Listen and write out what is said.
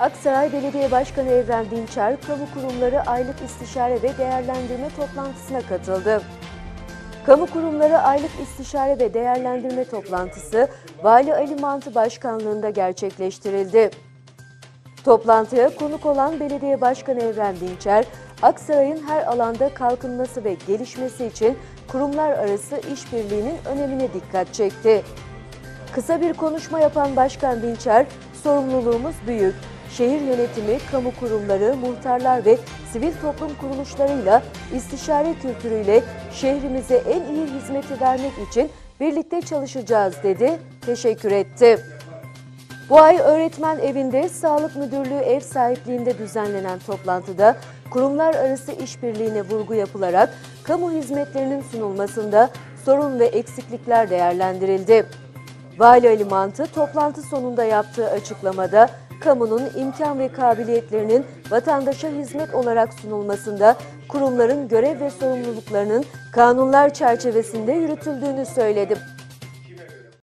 Aksaray Belediye Başkanı Evren Dinçer, kamu kurumları aylık istişare ve değerlendirme toplantısına katıldı. Kamu kurumları aylık istişare ve değerlendirme toplantısı Vali Ali Mantı Başkanlığında gerçekleştirildi. Toplantıya konuk olan Belediye Başkanı Evren Dinçer, Aksaray'ın her alanda kalkınması ve gelişmesi için kurumlar arası işbirliğinin önemine dikkat çekti. Kısa bir konuşma yapan Başkan Dinçer, sorumluluğumuz büyük. Şehir yönetimi, kamu kurumları, muhtarlar ve sivil toplum kuruluşlarıyla istişare kültürüyle şehrimize en iyi hizmeti vermek için birlikte çalışacağız dedi, teşekkür etti. Bu ay öğretmen evinde Sağlık Müdürlüğü ev sahipliğinde düzenlenen toplantıda kurumlar arası işbirliğine vurgu yapılarak kamu hizmetlerinin sunulmasında sorun ve eksiklikler değerlendirildi. Vali Ali Mantı toplantı sonunda yaptığı açıklamada kamunun imkan ve kabiliyetlerinin vatandaşa hizmet olarak sunulmasında kurumların görev ve sorumluluklarının kanunlar çerçevesinde yürütüldüğünü söyledi.